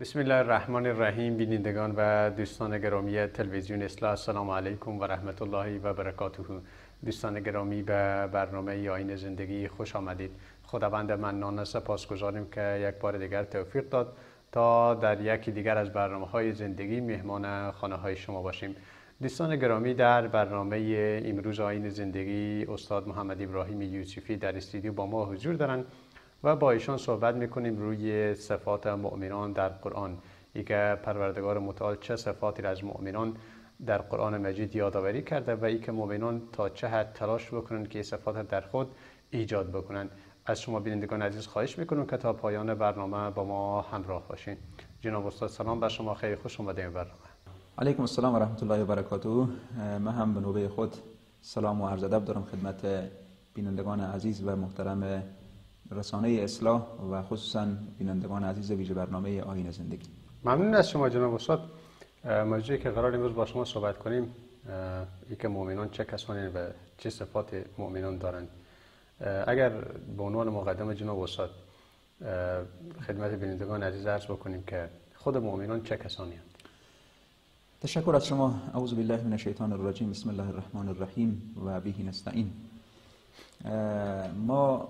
بسم الله الرحمن الرحیم بینندگان و دوستان گرامی تلویزیون اصلاح السلام علیکم و رحمت الله و برکاته دوستان گرامی به برنامه آین زندگی خوش آمدید خداوند منان سپاس گذاریم که یک بار دیگر توفیق داد تا در یکی دیگر از برنامه های زندگی مهمان خانه های شما باشیم دوستان گرامی در برنامه امروز آین زندگی استاد محمد ابراهیم یوسفی در استودیو با ما حضور دارند و با ایشان صحبت می‌کنیم. روی صفات مؤمنان در قرآن. ای که پروردگار متعال چه صفاتی را از مؤمنان در قرآن مجید یادآوری کرده و ای که مؤمنان تا چه حد تلاش بکنند که صفات در خود ایجاد بکنند. از شما بینندگان عزیز خواهش می‌کنم که تا پایان برنامه با ما همراه باشین. جناب استاد سلام بر شما. خیلی خوش اومده این برنامه. علیکم السلام و رحمت الله و برکاته. من هم به نوبه خود سلام و عرض ادب دارم خدمت بینندگان عزیز و محترم رسانه اصلاح و خصوصا بینندگان عزیز ویژه برنامه آین زندگی. ممنون از شما جناب استاد. موضوعی که قرار امروز با شما صحبت کنیم ای که مؤمنان چه کسانی و چه صفات مؤمنان دارند. اگر به عنوان مقدم جناب استاد خدمت بینندگان عزیز عرض بکنیم که خود مؤمنان چه کسانی هستند. تشکر از شما. اعوذ بالله من الشیطان الرجیم. بسم الله الرحمن الرحیم و به نستعین. ما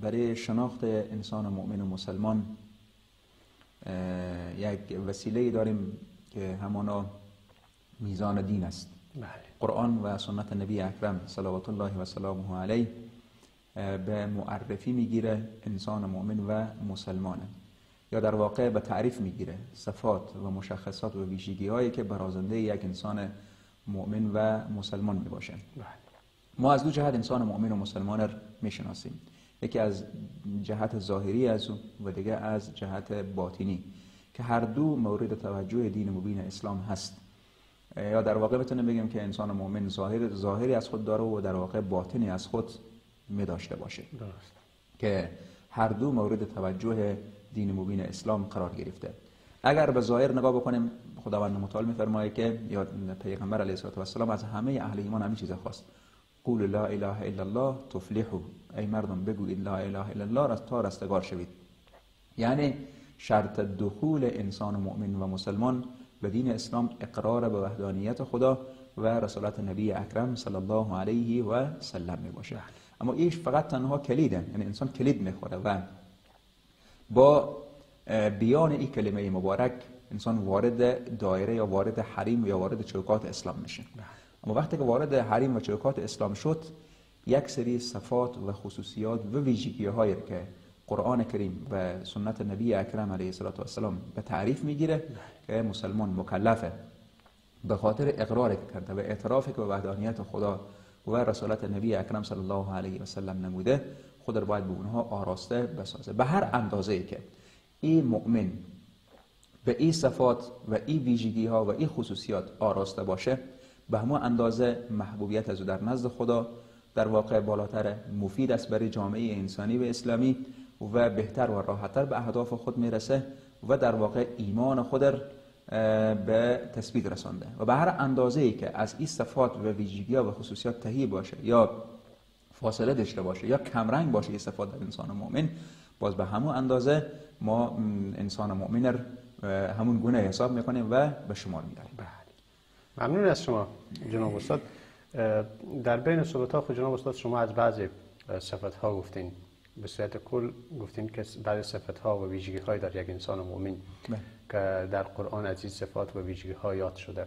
برای شناخت انسان مؤمن و مسلمان یک وسیله داریم که همانا میزان دین است بله. قرآن و سنت نبی اکرم صلوات الله و سلامه علیه به معرفی می‌گیره انسان مؤمن و مسلمانه یا در واقع به تعریف می‌گیره صفات و مشخصات و ویژگی هایی که برازنده یک انسان مؤمن و مسلمان می باشه بله. ما از دو جهت انسان مؤمن و مسلمان را می‌شناسیم. یکی از جهت ظاهری از و دیگه از جهت باطنی که هر دو مورد توجه دین مبین اسلام هست. یا در واقع بتونیم بگیم که انسان مؤمن ظاهر ظاهری از خود داره و در واقع باطنی از خود می داشته باشه. درست. که هر دو مورد توجه دین مبین اسلام قرار گرفته. اگر به ظاهر نگاه بکنیم خداوند متعال میفرمایه که یا پیغمبر علیه السلام از همه اهل ایمان همین چیز خواست. قول لا اله الا الله تفلحو ای مردم بگویید لا اله الا الله تا رستگار شوید. یعنی شرط دخول انسان مؤمن و مسلمان به دین اسلام اقرار به وحدانیت خدا و رسالت نبی اکرم صلی الله علیه و سلم می باشه. اما ایش فقط تنها کلیده یعنی انسان کلید می‌خوره و با بیان این کلمه مبارک انسان وارد دایره یا وارد حریم یا وارد چوکات اسلام میشه. اما وقتی که وارد حریم و چوکات اسلام شد یک سری صفات و خصوصیات و ویژگی هایی که قرآن کریم و سنت نبی اکرم علیه السلام به تعریف می‌گیره که مسلمان مکلفه. به خاطر اقرار کرده و اعتراف که به وحدانیت خدا و رسالت نبی اکرم صلی الله علیه و سلم نموده خود را باید به اونها آراسته بسازه. به هر اندازه که این مؤمن به این صفات و این ویژگی ها و این خصوصیات آراسته باشه به همون اندازه محبوبیت از او در نزد خدا در واقع بالاتر مفید است برای جامعه انسانی و اسلامی و بهتر و راحتتر به اهداف خود می‌رسه و در واقع ایمان خود به تثبیت رسانده. و به هر اندازه ای که از این صفات و ویژگی و خصوصیات تهیه باشه یا فاصله داشته باشه یا کمرنگ باشه این صفات در انسان مؤمن باز به همون اندازه ما انسان مؤمن همون گونه حساب می‌کنیم و به شمار میداریم بله ممنون از شما جناب استاد. در بین صحبت ها خود جناب استاد شما از بعضی صفت ها گفتین. به صورت کل گفتین که بعضی صفت ها و ویژگی های در یک انسان مؤمن که در قرآن از این صفات و ویژگی ها یاد شده.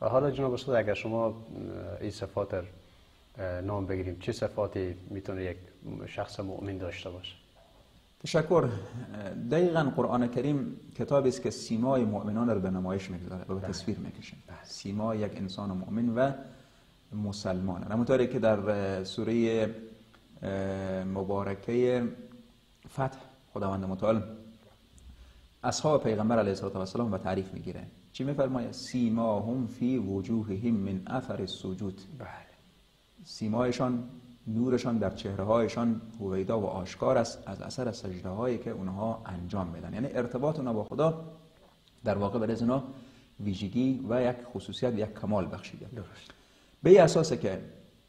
حالا جناب استاد اگر شما این صفات را نام بگیریم چه صفاتی می‌تونه یک شخص مؤمن داشته باشه؟ تشکر. دقیقا قرآن کریم کتابی است که سیمای مؤمنان رو به نمایش می‌گذاره و به تصویر می‌کشه. سیمای یک انسان مؤمن و مسلمان همونطوری که در سوره مبارکه فتح خداوند متعال اصحاب پیغمبر علیه السلام و تعریف می‌گیره. چی میفرماید؟ سیماهم فی وجوههم من اثر السجود. بله. سیمایشان نورشان در چهره هایشان هویدا و آشکار است از اثر سجده هایی که اونها انجام میدن. یعنی ارتباط اونها با خدا در واقع برای اونها ویژگی و یک خصوصیت و یک کمال بخشیده. درست. به اساسه که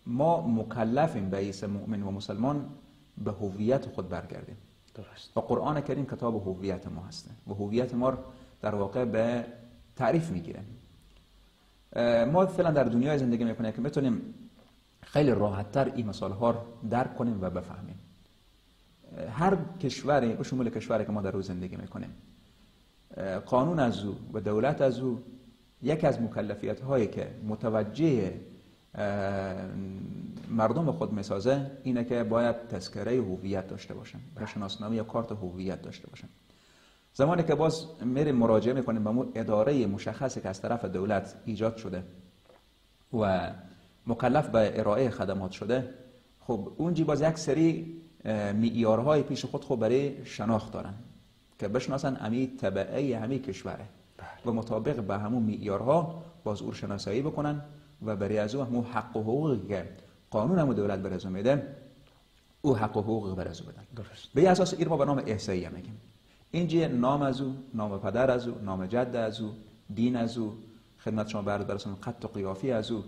ما مکلفیم به ایس مؤمن و مسلمان به هویت خود برگردیم. درست. و قرآن کریم کتاب هویت ما هسته و هویت ما در واقع به تعریف می‌گیره. ما فعلا در دنیای زندگی می‌کنیم که بتونیم خیلی راحتتر این مسائل ها درک کنیم و بفهمیم. هر کشوری به شمول کشوری که ما در روز زندگی می‌کنیم قانون از او و دولت از او یک از مکلفیت هایی که متوجه مردم خود می‌سازه اینه که باید تذکره هویت داشته باشن و شناسنامه یا کارت هویت داشته باشن. زمانی که باز میریم مراجعه می‌کنیم به اداره مشخصی که از طرف دولت ایجاد شده و مکلف به ارائه خدمات شده خب اونجی باز یک سری معیارهای پیش خود خب برای شناخت دارن که بشناسن امی طبعه همی کشوره و مطابق به همون معیارها باز او شناسایی بکنن و برای از او همون حق و حقوقی که قانون همون دولت برزو میده او حق و حقوق برزو بدن. درست. به اساس این ما به نام احسایی میگیم. اینجا نام از او نام پدر از او نام جد از او دین از او خدمت شما برد برسون خط و قیافی از او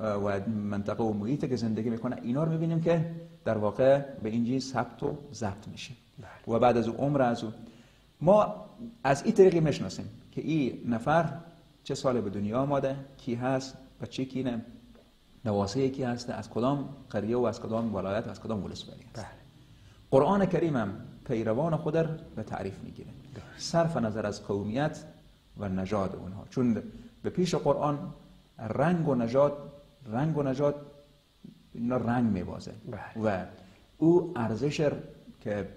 و منطقه و محیط که زندگی می‌کنه اینا رو می‌بینیم که در واقع به اینجی ثبت و ضبط میشه. و بعد از عمر از او ما از این طریقی می‌شناسیم که این نفر چه سال به دنیا آماده کی هست و چه کینه نواسه کی هسته از کدام قریه و از کدام ولایت و از کدام ولسوالی هست. بله. قرآن کریم هم پیروان خود را به تعریف می‌گیره. صرف نظر از قومیت و نژاد اونها. چون به پیش قرآن رنگ و نژاد رنگ و نژاد اینا رنگ میبازه. بله. و او ارزش که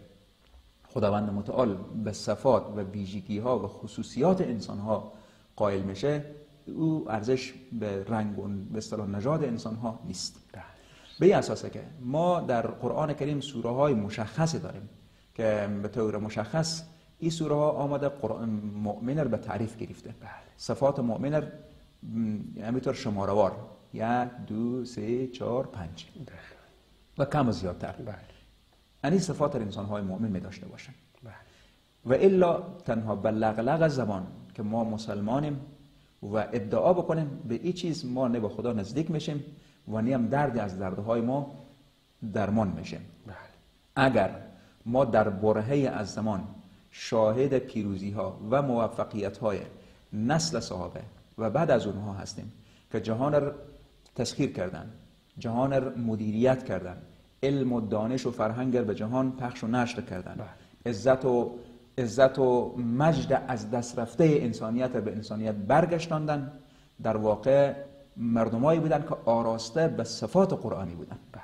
خداوند متعال به صفات و ویژگی ها و خصوصیات انسان ها قائل میشه او ارزش به رنگ و به اصطلاح نژاد انسان ها نیست. بله. به این اساسه که ما در قرآن کریم سوره های مشخصی داریم که به طور مشخص این سوره ها آمده قرآن مؤمن به تعریف گرفته. بله. صفات مؤمن همینطور شماروار یک دو سه چهار پنج. و کم و زیادتر. بله. یعنی صفات در انسان های مؤمن می داشته باشن. بله. و الا تنها به لغلغ زبان که ما مسلمانیم و ادعا بکنیم به این چیز ما نه به خدا نزدیک میشیم و نه هم دردی از دردهای ما درمان میشیم. بله. اگر ما در برهه از زمان شاهد پیروزی ها و موفقیت های نسل صحابه و بعد از اونها هستیم که جهان را تسخیر کردن جهان را مدیریت کردن علم و دانش و فرهنگ را به جهان پخش و نشر کردن. بله. عزت و عزت و مجد از دست رفته انسانیت را به انسانیت برگشتاندن. در واقع مردمایی بودن که آراسته به صفات قرآنی بودن. بله.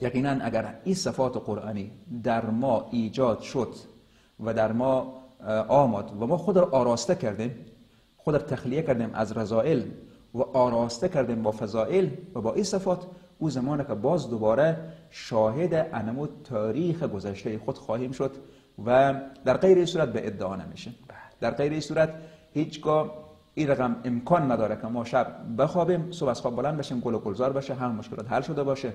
یقینا اگر این صفات قرآنی در ما ایجاد شد و در ما آمد و ما خود را آراسته کردیم خود را تخلیه کردیم از رضائل و آراسته کردیم با فضائل و با این صفات او زمانه که باز دوباره شاهد انمو تاریخ گذشته خود خواهیم شد و در غیر این صورت به ادعا نمیشه. در غیر این صورت هیچگاه این رقم امکان نداره که ما شب بخوابیم صبح از خواب بلند بشیم گل و گلزار بشه هم مشکلات حل شده باشه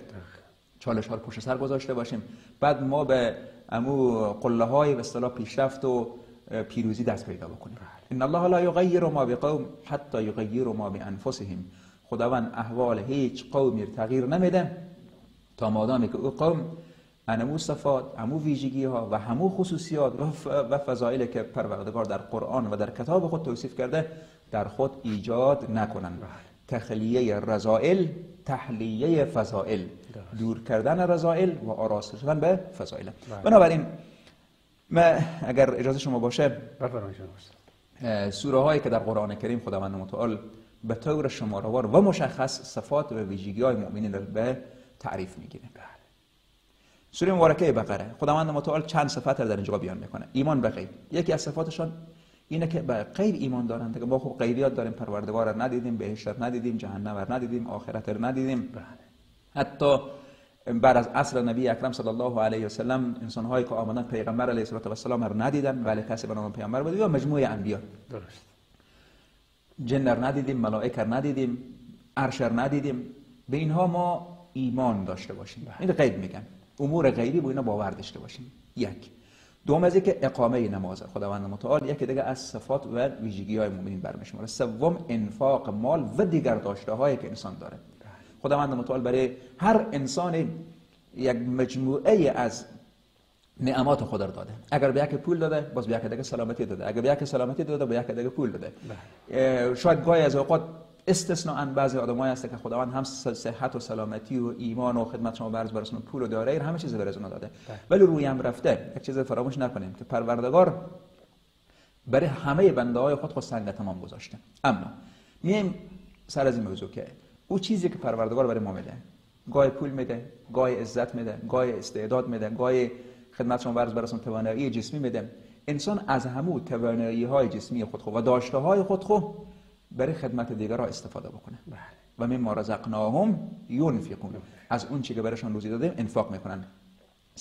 چالش ها پشت سر گذاشته باشیم. بعد ما به امو قله های به اصطلاح پیشرفت و پیروزی دست پیدا بکنیم. ان الله لا یغیر ما بقوم حتی یغیر ما بانفسهم. خداوند احوال هیچ قومی تغییر نمیده تا مادامی که او قوم انمو صفات امو ویژگی ها و همو خصوصیات و فضائل که پروردگار در قرآن و در کتاب خود توصیف کرده در خود ایجاد نکنند. تخلیه رضائل تحلیه فضائل. دور کردن رضائل و آراسته شدن به فضائل. بله. بنابراین ما اگر اجازه شما باشه سوره هایی که در قرآن کریم خداوند متعال به طور شماروار و مشخص صفات و ویژگی های مؤمنین را به تعریف می‌گیره. سوره مبارکه بقره. خداوند متعال چند صفت را در اینجا بیان می‌کنه. ایمان به غیب. یکی از صفاتشان اینه که به غیب ایمان دارند. که ما خب غیبیات داریم پروردگار را ندیدیم بهشت ندیدیم جهنم را ندیدیم آخرت را ندیدیم. بله. حتی بعد از عصر نبی اکرم صلی الله علیه و سلم انسان هایی که آمدن پیغمبر علیه و السلام را ندیدن. ولی کسی به نام پیغمبر بود یا مجموعه انبیا. درست. جن را ندیدیم ملائک را ندیدیم عرش را ندیدیم. به اینها ما ایمان داشته باشیم. این غیب میگن. امور غیبی با اینا باور داشته باشیم. یک. دوم از که اقامه نماز خداوند متعال یکی دیگه از صفات و ویژگی های مؤمنین برمیشماره سوم انفاق مال و دیگر داشته هایی که انسان داره. خداوند متعال برای هر انسان یک مجموعه از نعمات خدا رو داده. اگر به یک پول داده باز به یک دیگه سلامتی داده. اگر به یک سلامتی داده به یک دیگه پول داده. بله. شاید گاهی از اوقات استثناء بعضی آدمایی هست که خداوند هم صحت و سلامتی و ایمان و خدمت شما برز برسونه پول و داره همه چیز برسونه داده. بله. ولی روی هم رفته. یک چیز فراموش نکنیم که پروردگار برای همه بنده های خود خود سنگ تمام گذاشته. اما میایم سر از این موضوع که او چیزی که پروردگار برای ما میده. گاه پول میده گاه عزت میده گاه استعداد میده گاه خدمت شما برز برسون توانایی جسمی میده. انسان از همو توانایی های جسمی خود خود و داشته های خود خود برای خدمت دیگران استفاده بکنه. بله. و من ما رزقناهم ينفقون از اون چی که برایشان روزی دادیم انفاق می‌کنن.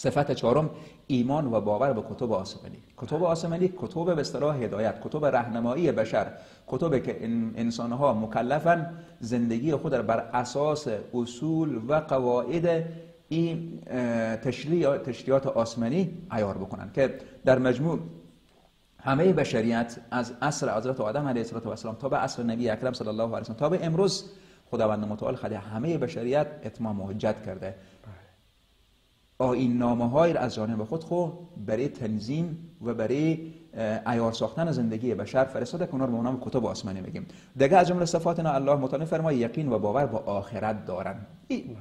صفت چهارم ایمان و باور به کتب آسمانی. کتب آسمانی کتب به اصطلاح هدایت کتب راهنمایی بشر کتب که انسان ها مکلفن زندگی خود را بر اساس اصول و قواعد این تشریعات آسمانی عیار بکنن. که در مجموع همه بشریت از عصر حضرت آدم علیه السلام تا به عصر نبی اکرم صلی الله علیه و تا به امروز خداوند متعال خدای همه بشریت اتمام و حجت کرده. آین نامه های از جانب خود خو برای تنظیم و برای ایار ساختن زندگی بشر فرستاده که اونا رو به نام کتب آسمانی میگیم دیگه از جمله صفات الله متعال فرمای یقین و باور با آخرت دارن. این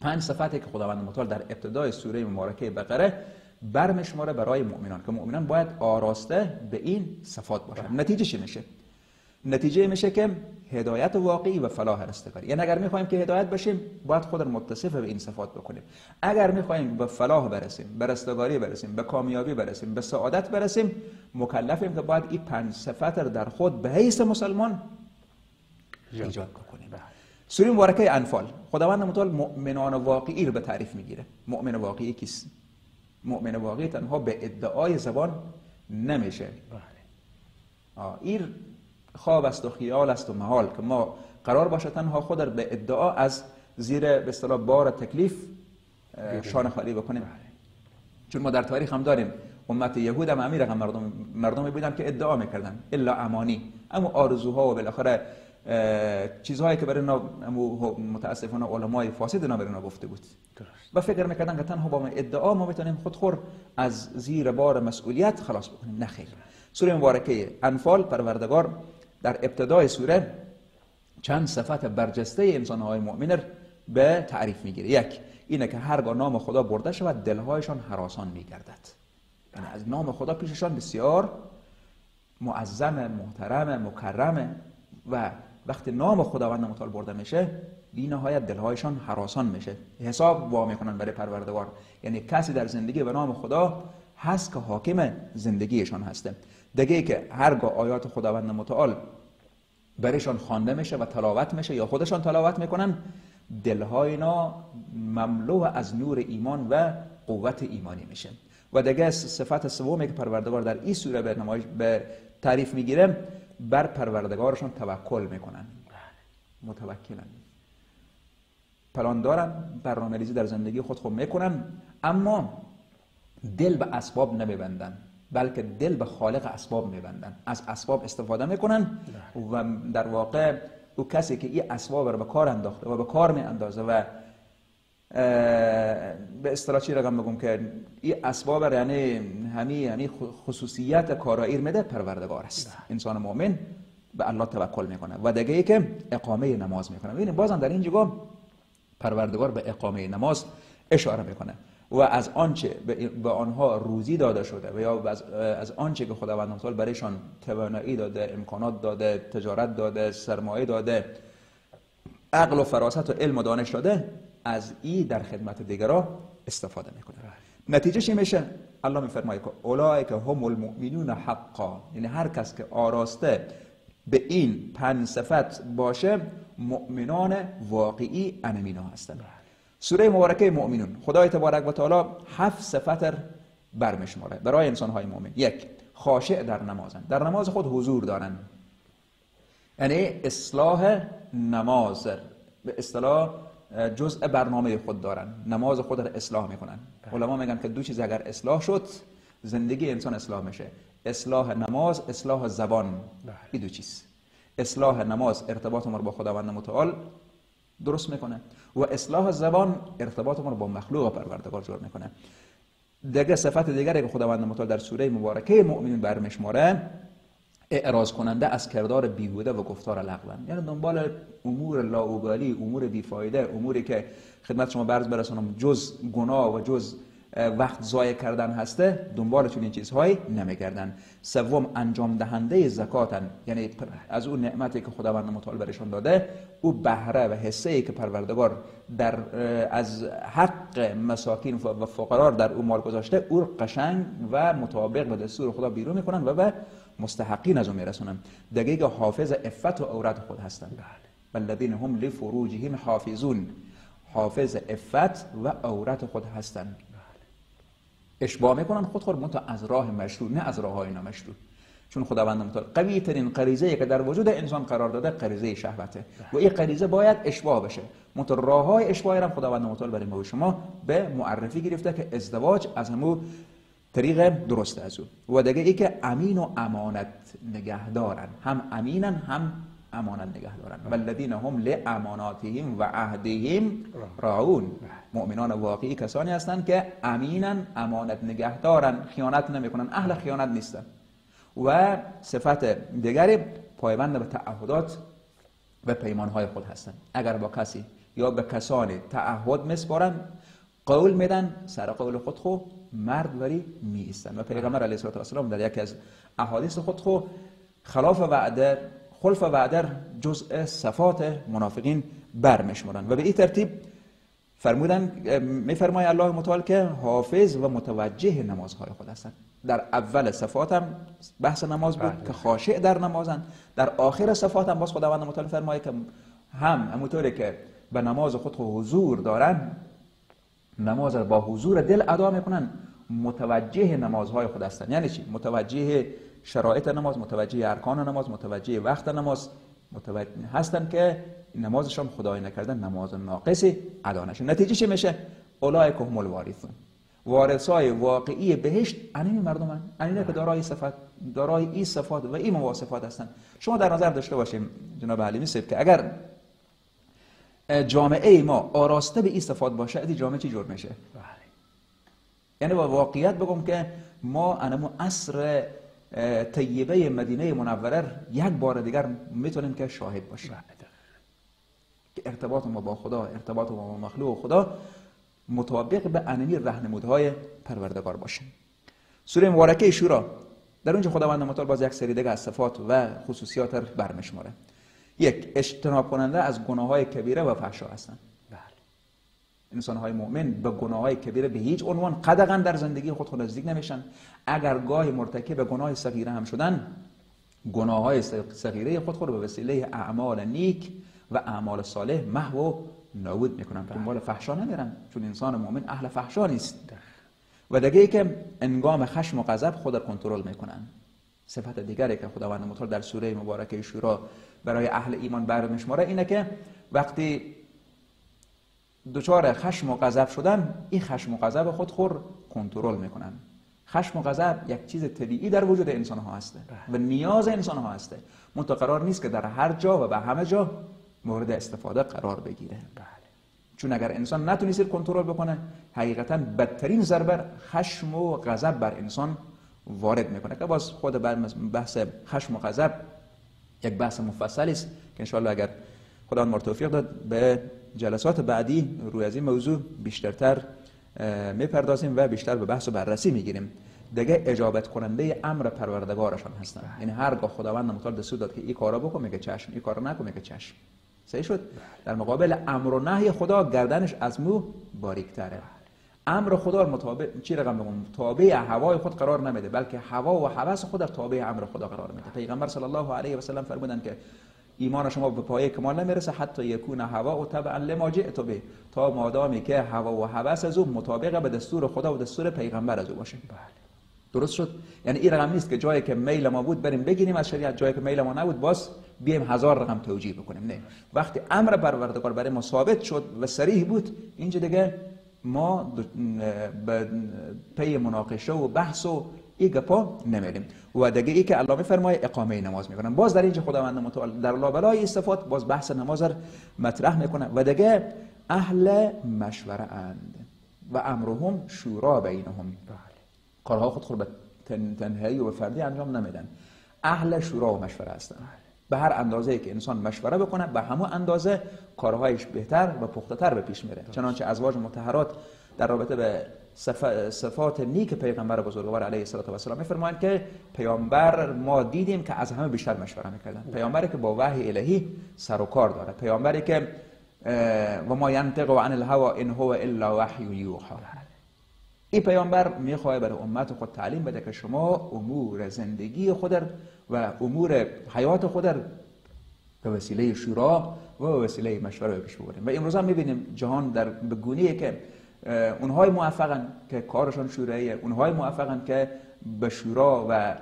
پنج صفاتی که خداوند متعال در ابتدای سوره مبارکه بقره برمشماره برای مؤمنان که مؤمنان باید آراسته به این صفات باشن. نتیجه چی میشه؟ نتیجه میشه که هدایت واقعی و فلاح رستگاری. یعنی اگر می‌خوایم که هدایت بشیم باید خود را متصف به این صفات بکنیم. اگر می‌خوایم به فلاح برسیم به رستگاری برسیم به کامیابی برسیم به سعادت برسیم مکلفیم که باید این پنج صفات را در خود به حیث مسلمان ایجاد بکنیم. بله. سوره مبارکه انفال. خداوند متعال مؤمنان واقعی رو به تعریف می‌گیره. مؤمن واقعی کیست؟ مؤمن واقعی تنها به ادعای زبان نمیشه. بله. این خواب است و خیال است و محال که ما قرار باشه تنها خود به ادعا از زیر به اصطلاح بار تکلیف شان خالی بکنیم. بله. چون ما در تاریخ هم داریم. امت یهود هم امیر مردم مردمی بودن که ادعا می‌کردن. الا امانی. اما آرزوها و بالاخره چیزهایی که برای متاسفانه علمای فاسد اینا برای گفته بود. و فکر می‌کردن که تنها با ادعا ما می‌تونیم خودخور از زیر بار مسئولیت خلاص بکنیم. نخیر سوره مبارکه انفال پروردگار در ابتدای سوره چند صفت برجسته انسانهای مؤمن به تعریف می‌گیره. یک اینه که هرگاه نام خدا برده شود دلهایشان حراسان میگردد. یعنی از نام خدا پیششان بسیار معظم محترم مکرم و وقتی نام خداوند متعال برده میشه بی نهایت دلهایشان حراسان میشه. حساب وا می‌کنن برای پروردگار. یعنی کسی در زندگی به نام خدا هست که حاکم زندگیشان هسته. دیگه که هرگاه آیات خداوند متعال برایشان خوانده میشه و تلاوت میشه یا خودشان تلاوت می‌کنن دلهای اینا مملو از نور ایمان و قوت ایمانی میشه. و دیگه صفت سومی که پروردگار در این سوره به نمایش به تعریف می‌گیره بر پروردگارشان توکل می‌کنن. متوکلن. پلان دارن برنامه ریزی در زندگی خود خود می‌کنن اما دل به اسباب نمیبندن. بلکه دل به خالق اسباب میبندن. از اسباب استفاده می‌کنن و در واقع او کسی که این اسباب رو به کار انداخته و به کار می اندازه و به اصطلاح چی رقم بگم که این اسباب یعنی همی یعنی خصوصیت کارائیر میده پروردگار است. بله. انسان مؤمن به الله توکل می‌کنه. و دیگه ای که اقامه نماز می‌کنه. ببینید بازم در این جگاه پروردگار به اقامه نماز اشاره می‌کنه. و از آنچه به آنها روزی داده شده و یا از آنچه که خداوند متعال برایشان توانایی داده امکانات داده تجارت داده سرمایه داده عقل و فراست و علم و دانش داده از ای در خدمت دیگران استفاده می‌کنه. نتیجه چی میشه؟ الله میفرماید که اولئک هم المؤمنون حقا. یعنی هر کس که آراسته به این پنج صفت باشه مؤمنان واقعی انمینا هستند. سوره مبارکه مؤمنون. خدای تبارک و تعالی هفت صفت برمشماره برای انسان های مؤمن. یک خاشع در نمازن. در نماز خود حضور دارن. یعنی اصلاح نماز. به اصطلاح جزء برنامه خود دارن. نماز خود را اصلاح می‌کنن. علما میگن که دو چیز اگر اصلاح شد زندگی انسان اصلاح میشه. اصلاح نماز اصلاح زبان. این دو چیز. اصلاح نماز ارتباط ما با خداوند متعال درست می‌کنه. و اصلاح زبان ارتباط ما رو با مخلوق پروردگار جور می‌کنه. دیگه صفت دیگری که خداوند متعال در سوره مبارکه مؤمنین برمشماره اعراض کننده از کردار بیهوده و گفتار لغون یعنی دنبال امور لاوبالی امور بیفایده اموری که خدمت شما برز برسانم جز گناه و جز وقت ضایع کردن هسته دنبال چنین چیزهایی نمیگردن. سوم انجام دهنده زکاتن. یعنی از اون نعمتی که خداوند متعال برشان داده او بهره و حصه ای که پروردگار در از حق مساکین و فقرار در او مال گذاشته او قشنگ و مطابق به دستور خدا بیرون می‌کنن و به مستحقین از اون میرسونن. دیگه حافظ افت و عورت خود هستند والذین هم لفروجهم حافظون. حافظ افت و عورت خود هستند اشباه می‌کنن خود خود منتها از راه مشروع نه از راه های نامشروع چون خداوند متعال قوی ترین غریزه که در وجود انسان قرار داده غریزه شهوته. و این غریزه باید اشباه بشه. منتها راه های اشباه هم خداوند متعال برای ما و شما به معرفی گرفته که ازدواج از همو طریق درست از او. و دیگه ای که امین و امانت نگه دارن هم امینن هم امانت نگه دارن. هم لاماناتهم و عهدهم راعون مؤمنان واقعی کسانی هستند که امینن امانت نگه دارن خیانت نمی‌کنن. اهل خیانت نیستن. و صفت دیگری پایبند به تعهدات و پیمانهای خود هستند. اگر با کسی یا به کسانی تعهد مسپارن قول میدن سر قول خود خو مرد وری می ایستن و پیغمبر علیه السلام در یکی از احادیث خود خو خلاف وعده خلف وعده جزء صفات منافقین برمشمرن و به این ترتیب فرمودن میفرمای الله متعال که حافظ و متوجه نمازهای خود هستند. در اول صفات هم بحث نماز بود بله. که خاشع در نمازن. در آخر صفات هم باز خداوند متعال فرمایه که هم همونطوری که به نماز خود حضور دارن نماز با حضور دل ادا می‌کنن متوجه نمازهای خود هستن. یعنی چی؟ متوجه شرایط نماز متوجه ارکان نماز متوجه وقت نماز متوجه هستن که نمازشان خدای نکردن نماز ناقصی ادا نشه. نتیجه چی میشه؟ اولئک هم الوارثون وارثای واقعی بهشت انین مردمن انینه که دارای صفات دارای این صفات و این مواصفات هستن. شما در نظر داشته باشیم جناب علی سیب که اگر جامعه ما آراسته به این صفات باشه این جامعه چی جور میشه؟ بله. یعنی با واقعیت بگم که ما انمو عصر طیبه مدینه منوره یک بار دیگر می‌تونیم که شاهد باشیم. بله. که ارتباط ما با خدا ارتباط ما با مخلوق خدا مطابق به انمی رهنمودهای پروردگار باشه. سوره مبارکه شورا در اونجا خداوند متعال باز یک سری دیگه از صفات و خصوصیات رو برمشماره یک اجتناب کننده از گناه های کبیره و فحشا هستند. بله انسان های مؤمن به گناه های کبیره به هیچ عنوان قدغن در زندگی خود خود نزدیک نمیشن. اگر گاه مرتکب گناه صغیره هم شدن گناه های صغیره خود خود به وسیله اعمال نیک و اعمال صالح محو و نابود می‌کنن. بله. دنبال فحشا نمیرن چون انسان مؤمن اهل فحشا نیست. و دیگه ای که انگام خشم و غضب خود کنترل می‌کنن. صفت دیگری که خداوند متعال در سوره مبارکه شورا برای اهل ایمان برمیشماره اینه که وقتی دچار خشم و غضب شدن این خشم و غضب خود خور کنترل می‌کنن. خشم و غضب یک چیز طبیعی در وجود انسان ها هسته و نیاز انسان ها هسته. منتها قرار نیست که در هر جا و به همه جا مورد استفاده قرار بگیره. بله. چون اگر انسان نتونست کنترل بکنه حقیقتا بدترین ضربه خشم و غضب بر انسان وارد می‌کنه. که باز خود بحث خشم و غضب یک بحث مفصلی است که انشاءالله اگر خدا ما توفیق داد به جلسات بعدی روی از این موضوع بیشترتر می‌پردازیم و بیشتر به بحث و بررسی می‌گیریم. دیگه اجابت کننده امر پروردگارشان هستن. یعنی هرگاه خداوند متعال دستور داد که این کارا بکن میگه چشم. این کارا نکن میگه چشم. صحیح شد؟ در مقابل امر و نهی خدا گردنش از مو باریکتره. امر خدا مطابق چی رقم بگم؟ تابع هوای خود قرار نمیده بلکه هوا و هوس خود در تابع امر خدا قرار میده. پیغمبر صلی الله علیه و سلم فرمودن که ایمان شما به پایه کمال نمی‌رسه. حتی یکون هوا و تبعا لما جئت به. تا مادامی که هوا و هوس از او مطابق به دستور خدا و دستور پیغمبر از او باشه. بله. درست شد؟ یعنی این رقم نیست که جایی که میل ما بود بریم بگیریم از شریعت. جایی که میل ما نبود باز بیایم هزار رقم توجیه بکنیم. نه. وقتی امر پروردگار برای ما ثابت شد و صریح بود اینجا دیگه ما به پی مناقشه و بحث و این گپا نمیریم. و دیگه ای که الله میفرمایه اقامه نماز می‌کنن. باز در اینجا خداوند متعال در لابلای استفاد باز بحث نماز مطرح می‌کنه. و دیگه اهل مشوره اند. و امرهم شورا بینهم. کارها خود خود به تن- تنهایی و به فردی انجام نمیدن. اهل شورا و مشوره هستن. به هر اندازه که انسان مشوره بکنه به همون اندازه کارهایش بهتر و پخته‌تر به پیش میره. چنانچه ازواج مطهرات در رابطه به صف- صفات نیک پیغمبر بزرگوار علیه الصلاه و السلام میفرمایند که پیامبر ما دیدیم که از همه بیشتر مشوره می‌کردن. پیامبری که با وحی الهی سر و کار داره. پیامبری که و ما ینطق عن الهوا ان هو الا وحی یوحى این پیامبر می‌خواه برای امت خود تعلیم بده که شما امور زندگی خود و امور حیات خود به وسیله شورا و به وسیله مشوره پیش ببریم. و امروز هم می‌بینیم جهان در به گونه‌ای که اونهای موفقن که کارشان شوراییه اونهای موفقن که به شورا و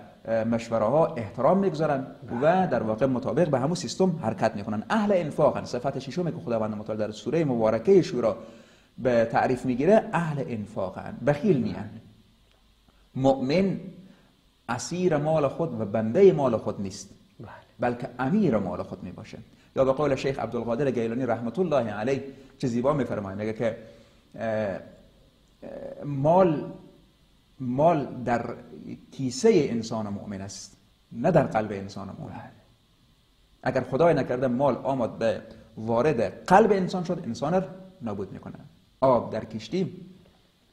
مشوره ها احترام می‌گذارن و در واقع مطابق به همون سیستم حرکت می‌کنن. اهل انفاقن صفت ششمی که خداوند متعال در سوره مبارکه شورا به تعریف می‌گیره اهل انفاقن بخیل نیان مؤمن اسیر مال خود و بنده مال خود نیست. بله. بلکه امیر مال خود می باشه یا به قول شیخ عبدالقادر گیلانی رحمت الله علیه چه زیبا میفرماید. میگه که مال مال در کیسه انسان مؤمن است نه در قلب انسان مؤمن. اگر خدای نکرده مال آمد به وارد قلب انسان شد انسان را نابود می‌کنه. آب در کشتی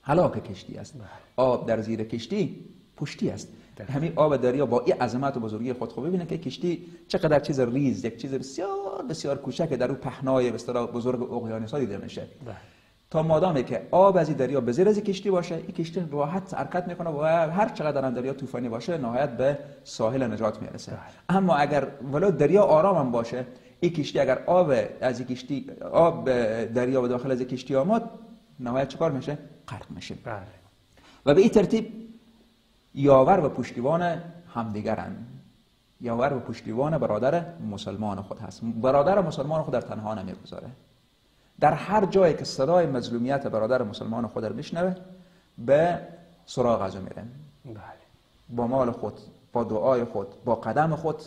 هلاک کشتی است. آب در زیر کشتی پشتی است. همین آب دریا با این عظمت و بزرگی خود خوب ببینه که کشتی چقدر چیز ریز یک چیز بسیار بسیار کوچک در او پهنای به اصطلاح بزرگ اقیانوس ها دیده میشه. بله. تا مادامی که آب از این دریا به زیر از کشتی باشه این کشتی راحت حرکت می‌کنه و هر چقدر هم دریا طوفانی باشه نهایت به ساحل نجات می‌رسه. اما اگر ولو دریا آرام هم باشه این کشتی اگر آب از این کشتی آب دریا به داخل از این کشتی آمد نهایت چیکار میشه؟ غرق میشه. بله. و به این ترتیب یاور و پشتیبان همدیگرند یاور و پشتیبان برادر مسلمان خود هست. برادر مسلمان خود در تنها نمی‌گذاره. در هر جایی که صدای مظلومیت برادر مسلمان خود رو بشنوه به سراغ از میره. بله. با مال خود با دعای خود با قدم خود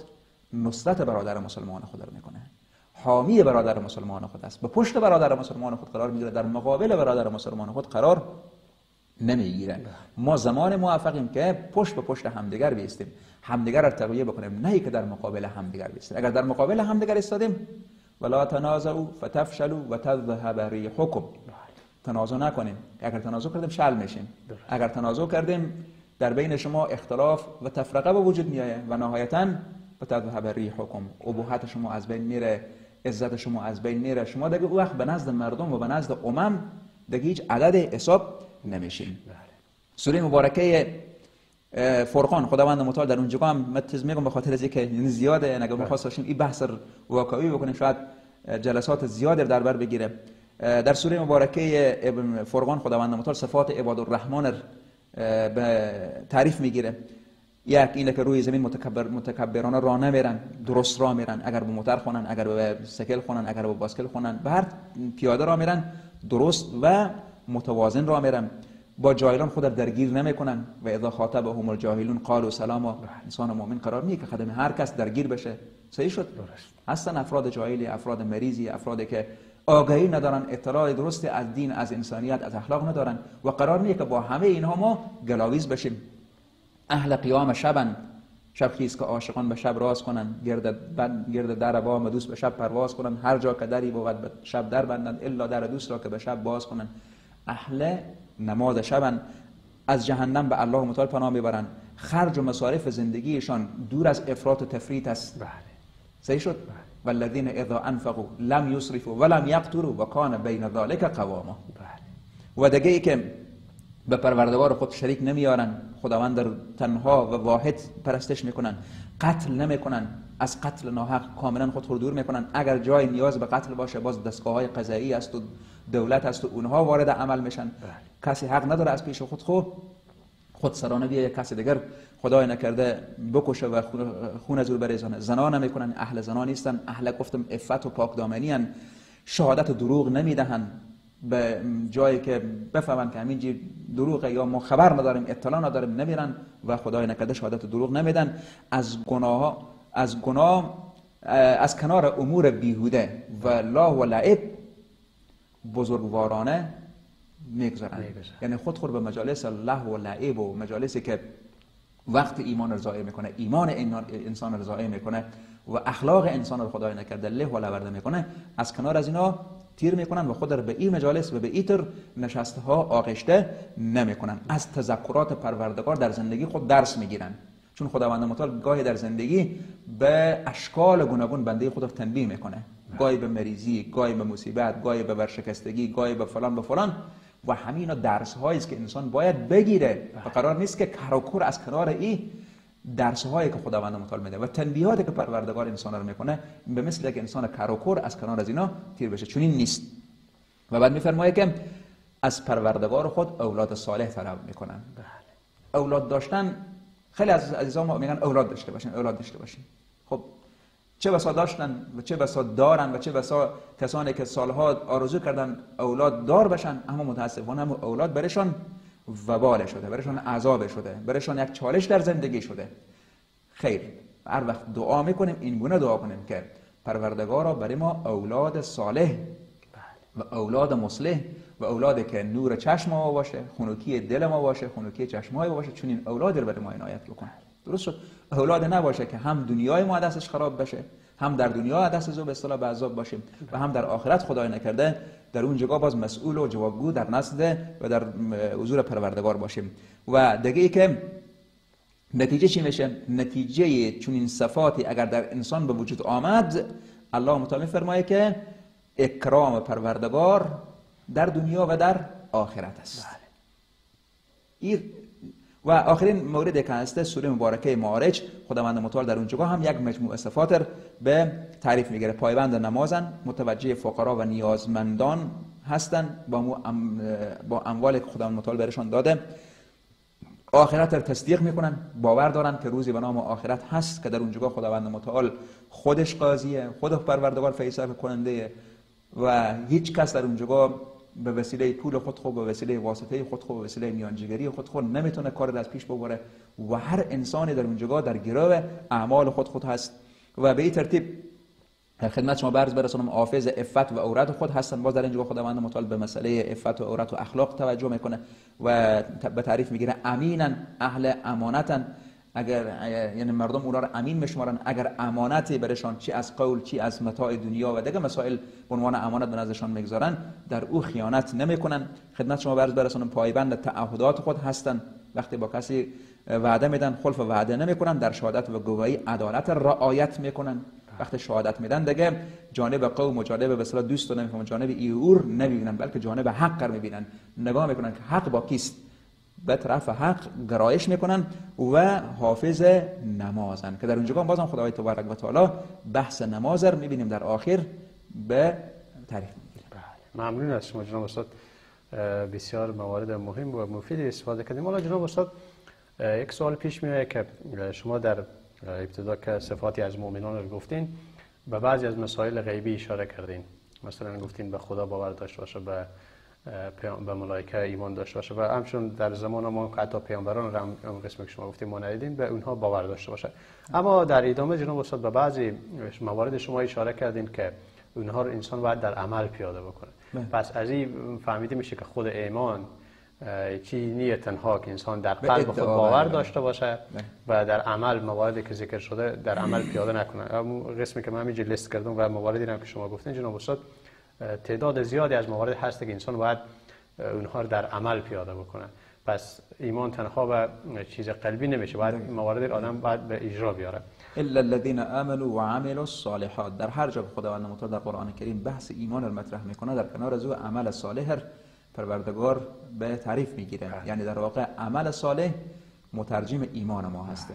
نصرت برادر مسلمان خود رو می‌کنه. حامی برادر مسلمان خود است. به پشت برادر مسلمان خود قرار می‌گیره. در مقابل برادر مسلمان خود قرار نمی‌گیره. ما زمان موفقیم که پشت به پشت همدیگر بیستیم. همدیگر را تقویه بکنیم. نه که در مقابل همدیگر بیستیم. اگر در مقابل همدیگر ایستادیم ولا تنازعوا فتفشلوا و تذهب ریحکم. تنازع نکنیم. اگر تنازع کردیم شل میشیم. اگر تنازع کردیم در بین شما اختلاف و تفرقه به وجود میایه و نهایتا و تذهب ریحکم. ابهت شما از بین میره عزت شما از بین میره. شما دیگه او وقت به نزد مردم و به نزد امم دیگه هیچ عدد حساب نمیشین. بله. سوره مبارکه فرقان خداوند متعال در اونجا هم من تز میگم به خاطر از اینکه یعنی زیاده. یعنی اگر می‌خواست باشیم این بحث رو واقعی بکنیم شاید جلسات زیادی رو در بر بگیره. در سوره مبارکه فرقان خداوند متعال صفات عباد الرحمن به تعریف می‌گیره. یک اینه که روی زمین متکبر متکبرانه راه نمیرن درست راه میرن. اگر به موتر خونن اگر به سکل خونن اگر به باسکل خونن به هر پیاده راه میرن درست و متوازن راه میرن. با جاهلان خود را درگیر نمی‌کنن. و اذا خاطبهم الجاهلون قالوا سلاما انسان مؤمن قرار نیه که خدم هر کس درگیر بشه. صحیح شد؟ درست. هستن افراد جاهلی افراد مریضی افرادی که آگاهی ندارن اطلاع درست از دین از انسانیت از اخلاق ندارن. و قرار نیه که با همه اینها ما گلاویز بشیم. اهل قیام شبن. شب خیز که عاشقان به شب راز کنن. گرد, گرد در بام دوست به شب پرواز کنن. هر جا که دری بود به شب در بندن الا در دوست را که به شب باز کنن. اهل نماز شبن. از جهنم به الله متعال پناه می‌برن. خرج و مصارف زندگیشان دور از افراط و تفریط است. بله. صحیح شد؟ والذین اذا انفقوا لم یسرفوا ولم یقتروا و کان بین ذلك قواما بله. و دیگه ای که به پروردگار خود شریک نمیارن. خداوند در تنها و واحد پرستش می‌کنن. قتل نمی‌کنن. از قتل ناحق کاملا خود رو دور می‌کنن. اگر جای نیاز به قتل باشه باز دستگاه های قضایی است و دولت است و اونها وارد عمل میشن. کسی حق نداره از پیش خود خود خود سرانه بیه کسی دیگر خدای نکرده بکشه و خون- از او بریزانه. زنا نمی‌کنن اهل زنا نیستن. اهل گفتم عفت و پاک دامنی شهادت دروغ نمی‌دهن. به جایی که بفهمن که همینجی دروغه یا ما خبر نداریم اطلاع نداریم نمیرن و خدای نکرده شهادت دروغ نمیدن. از گناه از گناه اه، از کنار امور بیهوده و لا و لعب بزرگوارانه می‌گذارن. یعنی خود خود به مجالس الله و لعب و مجالسی که وقت ایمان رو ضایع می‌کنه ایمان انسان رو ضایع می‌کنه و اخلاق انسان رو خدای نکرده له و لورده می‌کنه از کنار از اینا تیر می‌کنن و خود رو به این مجالس و به ایتر نشسته ها آغشته نمی‌کنن. از تذکرات پروردگار در زندگی خود درس می‌گیرن. چون خداوند متعال گاهی در زندگی به اشکال گوناگون بنده خود رو تنبیه می‌کنه. گاهی به مریضی گاهی به مصیبت گاهی به ورشکستگی گاهی به فلان به فلان. و همین درس هایی است که انسان باید بگیره. و قرار نیست که کراکور از کنار این درس هایی که خداوند متعال میده و تنبیهاتی که پروردگار انسان رو می‌کنه به مثل که انسان کراکور از کنار از اینا تیر بشه. چون این نیست. و بعد میفرمایه که از پروردگار خود اولاد صالح طلب می‌کنن. بله. اولاد داشتن خیلی از عزیزان ما میگن اولاد داشته باشین اولاد داشته باشین. خب چه بسا داشتن و چه بسا دارن و چه بسا کسانی که سالها آرزو کردن اولاد دار بشن اما متاسفانه هم اولاد برشان وبال شده برشان عذاب شده برشان یک چالش در زندگی شده. خیر هر وقت دعا می‌کنیم این گونه دعا کنیم که پروردگارا برای ما اولاد صالح و اولاد مصلح و اولادی که نور چشم ما باشه خنوکی دل ما باشه خنوکی چشم ما باشه چون این اولاد رو برای ما عنایت بکنه درست شد؟ اولاد نباشه که هم دنیای ما دستش خراب بشه هم در دنیا دست زو به اصطلاح به عذاب باشیم و هم در آخرت خدای نکرده در اون جگاه باز مسئول و جوابگو در نزد و در حضور پروردگار باشیم. و دیگه ای که نتیجه چی میشه؟ نتیجه چون این صفاتی اگر در انسان به وجود آمد الله متعال فرمایه که اکرام پروردگار در دنیا و در آخرت است. بله. و آخرین موردی که هسته سوره مبارکه معارج خداوند متعال در اونجا هم یک مجموعه صفات به تعریف می‌گیره. پایبند نمازن متوجه فقرا و نیازمندان هستند با, با اموالی که خداوند متعال برشان داده. آخرت رو تصدیق می‌کنن باور دارن که روزی به نام آخرت هست که در اونجا خداوند متعال خودش قاضیه خود پروردگار فیصله کننده و هیچ کس در اونجا به وسیله پول خود خود به وسیله واسطه خود خود به وسیله میانجیگری خود خود نمی‌تونه کار از پیش ببره و هر انسانی در اونجا در گروه اعمال خود خود هست. و به این ترتیب خدمت شما برز برسونم حافظ افت و عورت خود هستن. باز در اینجا خداوند متعال به مسئله افت و عورت و اخلاق توجه می‌کنه و به تعریف می‌گیره امینن اهل امانتن اگر یعنی مردم اونا رو امین میشمارن اگر امانتی برشان چی از قول چی از متاع دنیا و دیگه مسائل به عنوان امانت به نظرشان می‌گذارن در او خیانت نمی‌کنن. خدمت شما برز برسونن پایبند تعهدات خود هستن. وقتی با کسی وعده میدن خلف وعده نمی‌کنن در شهادت و گواهی عدالت رعایت می‌کنن. وقتی شهادت میدن دیگه جانب قوم و جانب به دوست رو نمی‌فهمن جانب ایور نمی‌بینن بلکه جانب حق رو می‌بینن. نگاه می‌کنن که حق با کیست؟ به طرف حق گرایش می‌کنن و حافظ نمازن. که در اونجا بازم خدای تبارک و تعالی بحث نماز رو می‌بینیم در آخر. به تعریف می‌گیره بله. ممنون از شما جناب استاد. بسیار موارد مهم و مفید استفاده کردیم. حالا جناب استاد یک سوال پیش میاد که شما در ابتدا که صفاتی از مؤمنان رو گفتین به بعضی از مسائل غیبی اشاره کردین. مثلا گفتین به خدا باور داشته باشه به به ملائکه ایمان داشته باشه. و همچون در زمان ما حتی پیامبران رو هم قسم که شما گفتیم ما ندیدیم به اونها باور داشته باشه. اما در ادامه جناب استاد به بعضی موارد شما اشاره کردین که اونها رو انسان باید در عمل پیاده بکنه. بله. پس از این فهمیده میشه که خود ایمان چی نیه تنها که انسان در قلب خود باور داشته باشه و در عمل مواردی که ذکر شده در عمل پیاده نکنه. قسمی که من همینجا لیست کردم و مواردی هم که شما گفتین جناب استاد تعداد زیادی از موارد هست که انسان باید اونها رو در عمل پیاده بکنه. پس ایمان تنها به چیز قلبی نمیشه باید موارد آدم باید به اجرا بیاره. الا الذين امنوا وعملوا الصالحات. در هر جا خداوند متعال در قرآن کریم بحث ایمان رو مطرح می‌کنه در کنار از او عمل صالح پروردگار به تعریف می‌گیره. بله. یعنی در واقع عمل صالح مترجم ایمان ما هسته.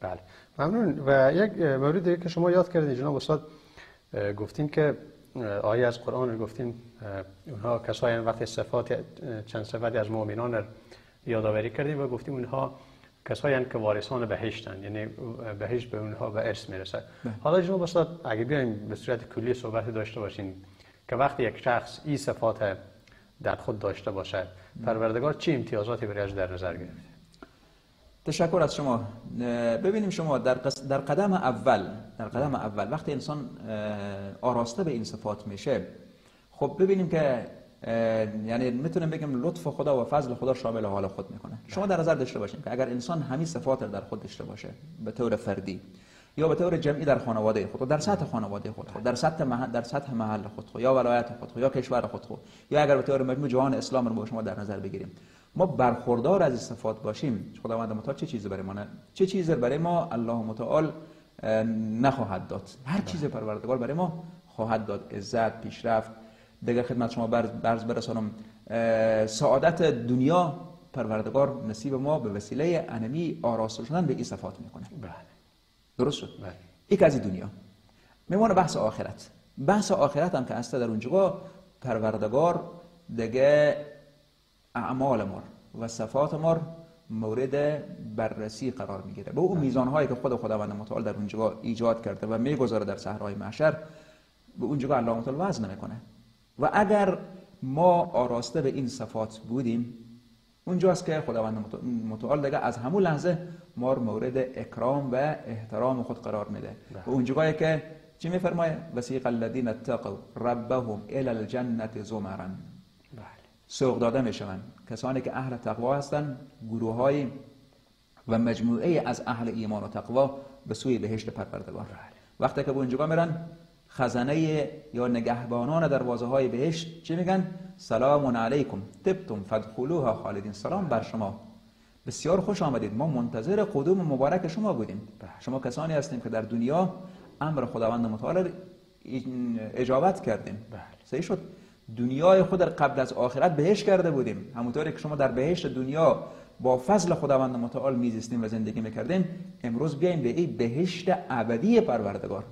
بله. ممنون. و یک موردی که شما یاد کردید جناب استاد گفتین که آیه از قرآن رو گفتیم اونها کسایی وقتی صفات چند صفاتی از مؤمنان یادآوری کردیم و گفتیم اونها کسایی که وارثان بهشتن یعنی بهشت به اونها به ارث می‌رسه. بله. حالا جناب استاد اگه بیایم به صورت کلی صحبت داشته باشیم که وقتی یک شخص این صفات در خود داشته باشد پروردگار چه امتیازاتی برایش در نظر گرفته؟ تشکر از شما. ببینیم شما در, در قدم اول در قدم اول وقتی انسان آراسته به این صفات میشه خب ببینیم که یعنی می‌تونیم بگیم لطف خدا و فضل خدا شامل حال خود می‌کنه. شما در نظر داشته باشیم که اگر انسان همین صفات در خود داشته باشه به طور فردی یا به طور جمعی در خانواده خود در سطح خانواده خود خود در سطح محل در سطح محل خود خود یا ولایت خود خود یا کشور خود خود یا اگر به طور مجموع جهان اسلام رو با شما در نظر بگیریم. ما برخوردار از صفات باشیم. خداوند متعال چه چیزی برای ما نه چه چیزی برای ما الله متعال نخواهد داد. هر چیز پروردگار برای ما خواهد داد. عزت پیشرفت. دیگه خدمت شما برز برسانم. سعادت دنیا پروردگار نصیب ما به وسیله انمی آراسته شدن به این صفات می‌کنه. بله. درست شد؟ بله. یک از دنیا. میمونه بحث آخرت. بحث آخرت هم که است در اونجا پروردگار دیگه اعمال ما و صفات ما مورد بررسی قرار می‌گیره. به اون میزان هایی که خود خداوند متعال در اونجا ایجاد کرده و می‌گذاره در صحرای محشر به اونجا الله متعال وزن نمی‌کنه و اگر ما آراسته به این صفات بودیم اونجاست که خداوند متعال دیگه از همون لحظه ما مورد اکرام و احترام خود قرار میده. و اونجایی که چی میفرمایه؟ وسیق الذین اتقوا ربهم الى الجنه زمرا. سوق داده می‌شوند. کسانی که اهل تقوا هستند گروه های و مجموعه از اهل ایمان و تقوا به سوی بهشت پروردگار. وقتی که به اونجا میرن خزانه یا نگهبانان دروازه های بهشت چی میگن؟ سلام علیکم تبتم فدخلوها خالدین. سلام بر شما. بسیار خوش آمدید. ما منتظر قدوم مبارک شما بودیم. شما کسانی هستیم که در دنیا امر خداوند متعال اجابت کردیم. صحیح شد؟ دنیای خود قبل از آخرت بهش کرده بودیم. همونطوری که شما در بهشت دنیا با فضل خداوند متعال میزیستیم و زندگی می‌کردیم امروز بیایم به این بهشت ابدی پروردگار.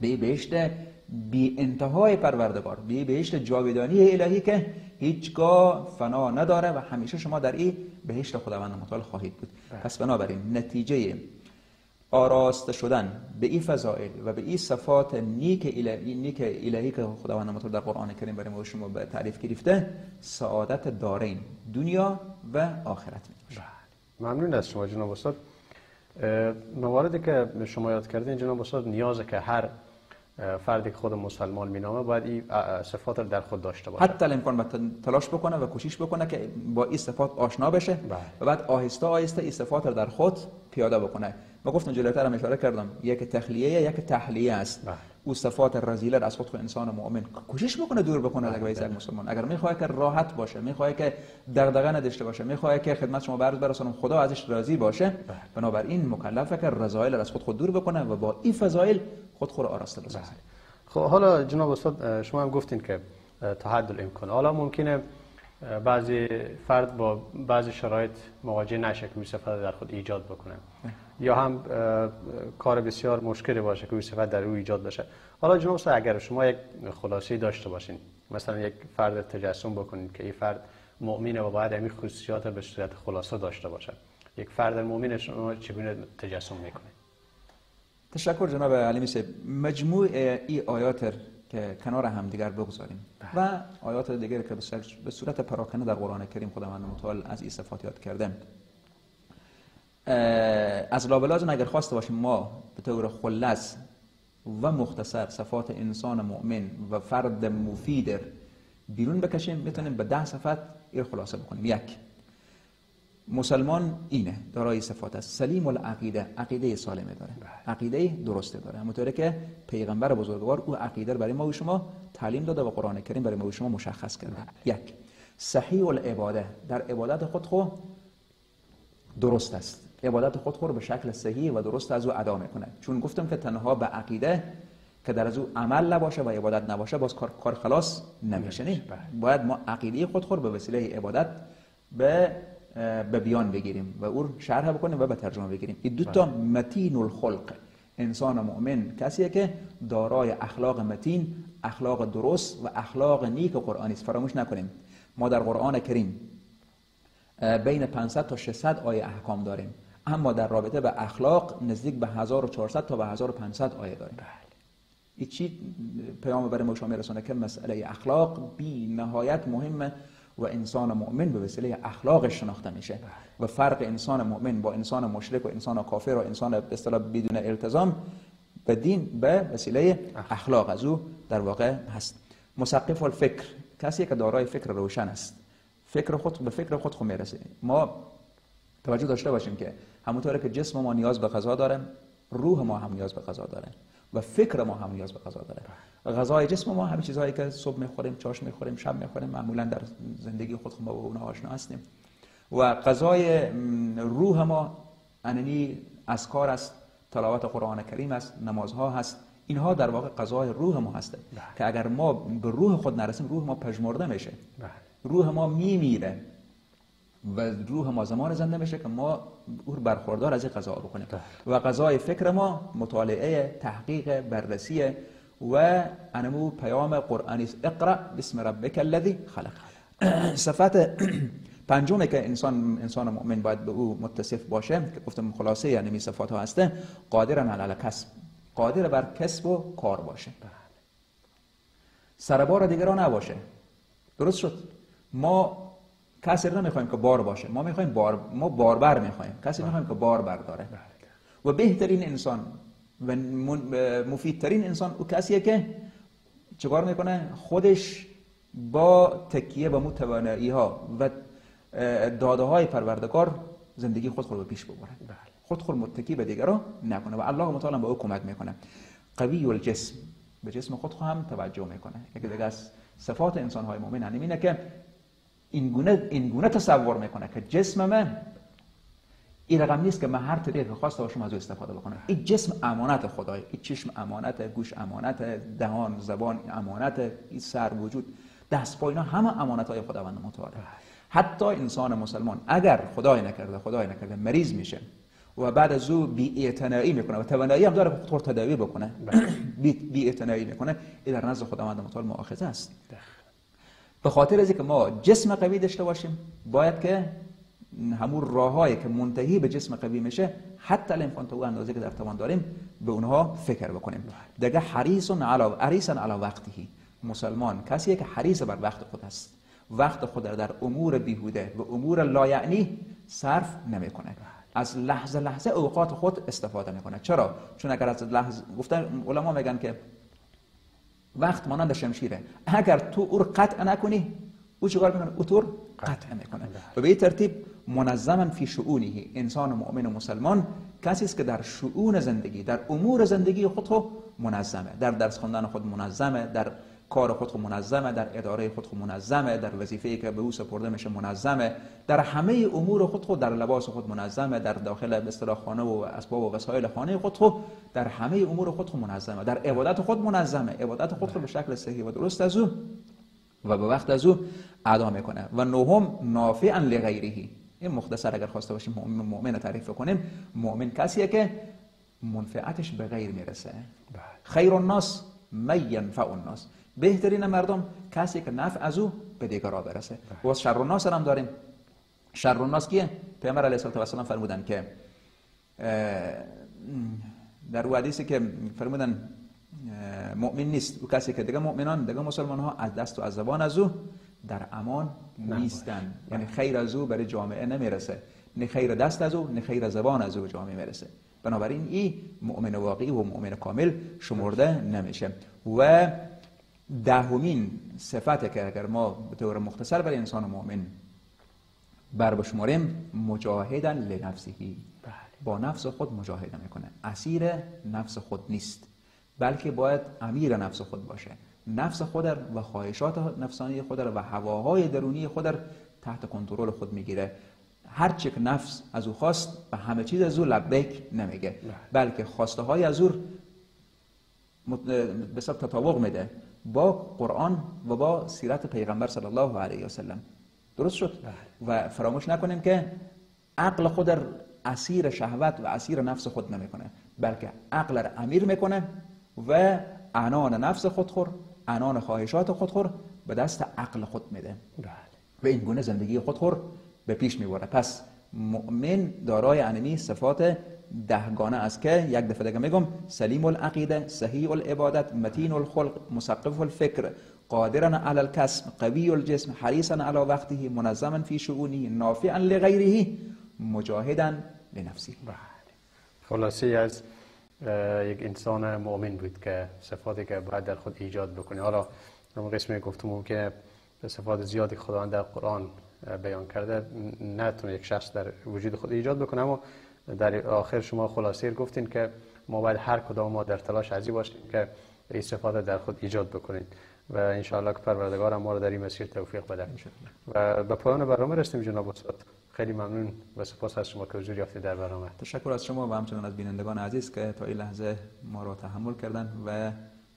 به بهشت بی انتهای پروردگار. به بهشت جاودانی الهی که هیچگاه فنا نداره و همیشه شما در این بهشت خداوند متعال خواهید بود. پس بنابراین نتیجه آراسته شدن به این فضائل و به این صفات نیک الهی, نیک الهی که خداوند متعال در قرآن کریم برای ما شما به تعریف گرفته سعادت دارین دنیا و آخرت می ممنون از شما جناب استاد. مواردی که شما یاد کردین جناب استاد نیازه که هر فردی که خود مسلمان مینامه باید این صفات رو در خود داشته باشه. حتی الامکان تلاش بکنه و کوشش بکنه که با این صفات آشنا بشه بله. و بعد آهسته آهسته این صفات رو در خود پیاده بکنه. ما گفتم جلوتر هم اشاره کردم یک تخلیه یک تحلیه است. بله. او صفات رزیله از خود انسان مؤمن کوشش بکنه دور بکنه اگر ویز مسلمان. اگر می‌خواد که راحت باشه می‌خواد که دغدغه نداشته باشه می‌خواد که خدمت شما برز برسونم خدا ازش راضی باشه بنابراین مکلفه که رضایل از خود خود دور بکنه و با این فضایل خود خود آراسته بسازه خب حالا جناب استاد شما هم گفتین که تا حد الامکان حالا ممکنه بعضی فرد با بعضی شرایط مواجه نشه که صفت در خود ایجاد بکنه. یا هم کار بسیار مشکلی باشه که صفت در او ایجاد بشه حالا جناب اگر شما یک خلاصی داشته باشین مثلا یک فرد تجسم بکنید که این فرد مؤمنه و باید همین خصوصیات به صورت خلاصه داشته باشه یک فرد مؤمن شما چگونه تجسم می‌کنید تشکر جناب علی مجموع ای آیات که کنار هم دیگر بگذاریم و آیات دیگر که به صورت پراکنه در قرآن کریم خداوند متعال از این صفات یاد کرده. از لابلاز اگر خواسته باشیم ما به طور خلص و مختصر صفات انسان مؤمن و فرد مفید بیرون بکشیم می‌تونیم به ده صفت این خلاصه بکنیم. یک مسلمان اینه دارای صفات است. سلیم العقیده عقیده سالمه داره. عقیده درسته داره. همونطوری که پیغمبر بزرگوار او عقیده برای ما و شما تعلیم داده و قرآن کریم برای ما و شما مشخص کرده. یک صحیح العباده. در عبادت خود خو درست است. عبادت خود خو رو به شکل صحیح و درست از او ادا می‌کنه. چون گفتم که تنها به عقیده که در از او عمل نباشه و عبادت نباشه باز کار, کار خلاص نمیشه. باید ما عقیده خود خور به وسیله عبادت به به بیان بگیریم و او شرح بکنیم و به ترجمه بگیریم. این دو تا متین الخلق. انسان مؤمن. کسیه که دارای اخلاق متین اخلاق درست و اخلاق نیک قرآنی است. فراموش نکنیم. ما در قرآن کریم بین 500 تا 600 آیه احکام داریم. اما در رابطه به اخلاق نزدیک به 1400 تا به 1500 آیه داریم. این چی پیام برای ما شما میرسونه که مسئله اخلاق بی نهایت مهمه. و انسان مؤمن به وسیله اخلاقش شناخته میشه. و فرق انسان مؤمن با انسان مشرک و انسان کافر و انسان اصطلاح بدون التزام به دین به وسیله اخلاق از او در واقع هست. مسقف الفکر کسی که دارای فکر روشن است فکر خود به فکر خود خود می‌رسه. ما توجه داشته باشیم که همونطوره که جسم ما نیاز به غذا داره روح ما هم نیاز به غذا داره. و فکر ما هم نیاز به غذا داره. غذای جسم ما همین چیزهایی که صبح می‌خوریم چاش می‌خوریم شب می‌خوریم معمولا در زندگی خود ما با اونها آشنا هستیم. و غذای روح ما اننی کار است تلاوت قرآن کریم است نمازها هست. اینها در واقع غذای روح ما هسته بله. که اگر ما به روح خود نرسیم روح ما پژمرده میشه. بله. روح ما میمیره. و روح ما زمان زنده میشه که ما او برخوردار از این غذا بکنیم بله. و غذای فکر ما مطالعه تحقیق بررسی و انمو پیام قرآنی اقرا بسم ربک الذی خلق. صفت پنجمه که انسان انسان مؤمن باید به او متصف باشه که گفتم خلاصه یعنی می صفات ها هسته قادرن علی کسب قادر بر کسب و کار باشه. بله. سربار دیگران نباشه. درست شد. ما کسی رو نمی‌خوایم که بار باشه. ما می‌خوایم بار ما باربر می‌خوایم. کسی نمی‌خوایم که بار برداره بله. و بهترین انسان و مفیدترین انسان او کسیه که چکار می‌کنه؟ خودش با تکیه به متوانایی ها و داده های پروردگار زندگی خود خود به پیش ببره. بله. خود خود متکی به دیگران نکنه و الله متعالی به او کمک می‌کنه. قوی الجسم. به جسم خود هم توجه می‌کنه. یکی دیگه از صفات انسان های مؤمن اینه که این گونه, این گونه تصور می‌کنه که جسم من این رقم نیست که من هر طریق که خواسته باشم از استفاده بکنم. این جسم امانت خدای این چشم امانت گوش امانت دهان زبان امانت این سر وجود دست پا اینا همه امانت های خداوند متعال حتی انسان مسلمان اگر خدای نکرده خدای نکرده مریض میشه و بعد از او بی اعتنایی می‌کنه و توانایی هم داره خود تداوی بکنه بله. بی اعتنایی می‌کنه این در نزد خداوند متعال مؤاخذه است. به خاطر از که ما جسم قوی داشته باشیم باید که همون راههایی که منتهی به جسم قوی میشه حتی الامکان تا اندازه که در توان داریم به اونها فکر بکنیم. دیگه حریص علی علی وقتی مسلمان کسیه که حریص بر وقت خود است. وقت خود را در امور بیهوده و امور لایعنی صرف نمی‌کنه. از لحظه لحظه اوقات خود استفاده می‌کنه. چرا؟ چون اگر از لحظه گفتن علما میگن که وقت مانند شمشیره. اگر تو او قطع نکنی او چیکار می‌کنه؟ او طور قطع. می‌کنه. و به این ترتیب منظما فی شؤونه انسان مؤمن و مسلمان کسی است که در شؤون زندگی در امور زندگی خود منظمه. در درس خواندن خود منظمه در کار خود خود منظمه در اداره خود خود منظمه در وظیفه‌ای که به او سپرده میشه منظمه. در همه امور خود خود در لباس خود منظمه در داخل اصطلاح خانه و اسباب و وسایل خانه خود خود در همه امور خود خود منظمه. در عبادت خود منظمه. عبادت خود خود به شکل صحیح و درست از او و به وقت از او ادا می‌کنه. و نهم نافعا لغیره. این مختصر اگر خواسته باشیم مؤمن, مؤمن تعریف کنیم مؤمن کسیه که منفعتش به غیر می‌رسه. بله. خیر الناس من ینفع الناس. بهترین مردم کسی که نفع از او به دیگران برسه. بله. و شر الناس هم داریم. شر الناس کیه؟ پیامبر علیه السلام فرمودن که در او حدیثی که فرمودن مؤمن نیست. او کسی که دیگه مؤمنان دیگه مسلمان ها از دست و از زبان از او در امان نیستن. یعنی خیر از او برای جامعه نمی‌رسه. نه خیر دست از او نه خیر زبان از او جامعه می‌رسه. بنابراین این مؤمن واقعی و مؤمن کامل شمرده نمیشه. و دهمین صفت که اگر ما به طور مختصر برای انسان مؤمن بر بشماریم مجاهدن لنفسهی. بله. با نفس خود مجاهده می‌کنه. اسیر نفس خود نیست بلکه باید امیر نفس خود باشه. نفس خود و خواهشات نفسانی خود و هواهای درونی خود تحت کنترل خود می‌گیره. هر چک نفس از او خواست و همه چیز از او لبیک نمیگه. بله. بلکه خواسته های از او به تطابق میده. با قرآن و با سیرت پیغمبر صلی الله علیه و سلم درست شد بله. و فراموش نکنیم که عقل خود در اسیر شهوت و اسیر نفس خود نمی‌کنه بلکه عقل را امیر می‌کنه و انان نفس خود خور انان خواهشات خود خور به دست عقل خود میده بله. و این گونه زندگی خود خور به پیش می‌بره پس مؤمن دارای انمی صفات دهگانه است که یک دفعه دیگه میگم سلیم العقیده صحیح العبادت متین الخلق مسقف الفکر قادرا على الكسب قوی الجسم حریصا على وقته منظما فی شؤونه نافعا لغیره مجاهدا لنفسه بله. خلاصه از یک انسان مؤمن بود که صفاتی که باید در خود ایجاد بکنه. حالا اون قسم گفتم که صفات زیادی خداوند در قرآن بیان کرده نتونه یک شخص در وجود خود ایجاد بکنه. اما در آخر شما خلاصیر گفتین که ما باید هر کدام ما در تلاش ازی باشیم که صفات در خود ایجاد بکنید و انشاءالله که پروردگار ما رو در این مسیر توفیق بده. و به پایان برنامه رسیدیم جناب استاد. خیلی ممنون و سپاس از شما که حضور یافتید در برنامه. تشکر از شما و همچنان از بینندگان عزیز که تا این لحظه ما را تحمل کردن و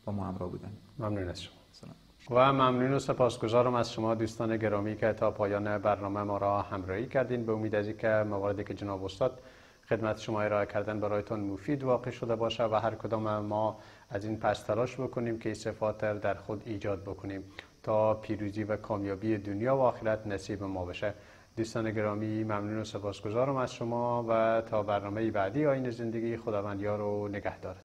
با ما همراه بودن. ممنون از شما. و ممنون و سپاسگزارم از شما دوستان گرامی که تا پایان برنامه ما را همراهی کردین. به امید از که مواردی که جناب استاد خدمت شما ارائه کردن برایتان مفید واقع شده باشه و هر کدام ما از این پس تلاش بکنیم که صفات در خود ایجاد بکنیم تا پیروزی و کامیابی دنیا و آخرت نصیب ما بشه. دوستان گرامی ممنون و سپاسگزارم از شما و تا برنامه بعدی آین زندگی خداوند یار و نگهدار.